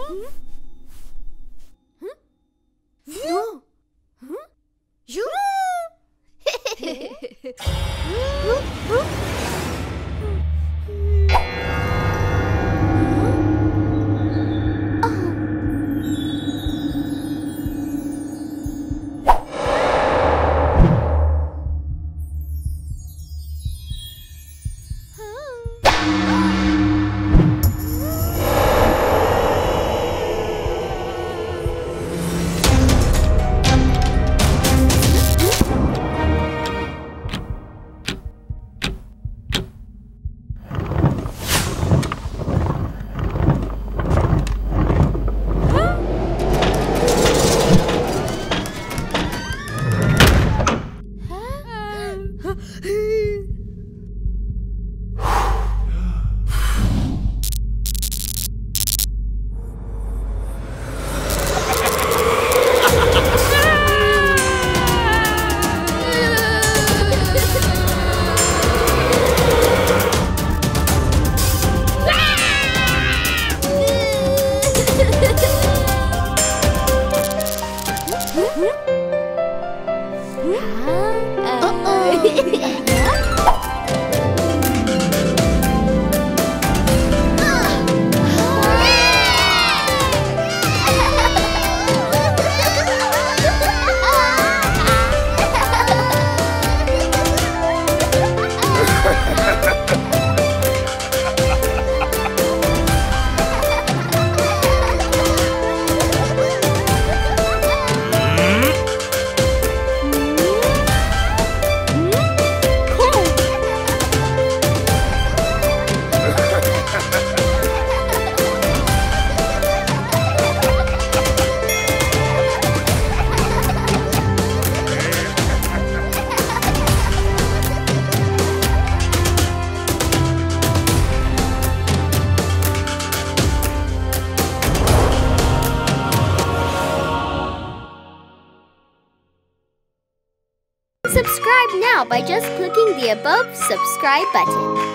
Hmm? Huh? Now by just clicking the above subscribe button.